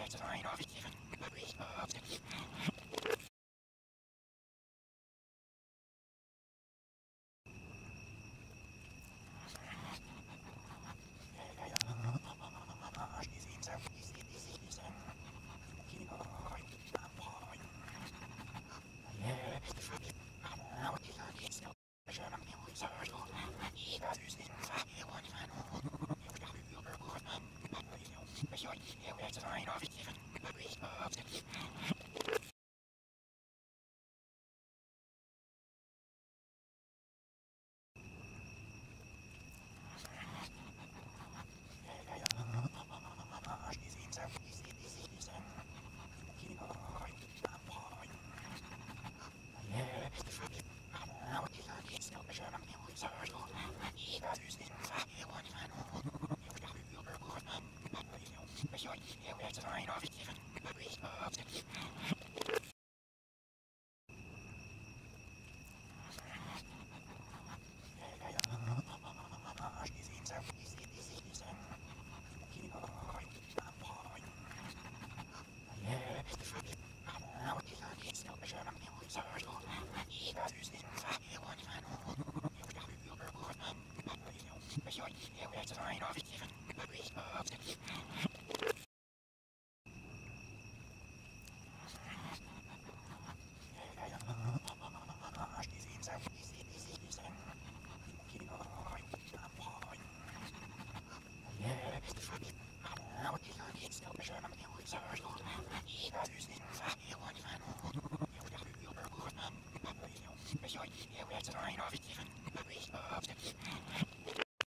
a sign of even Me